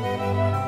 Música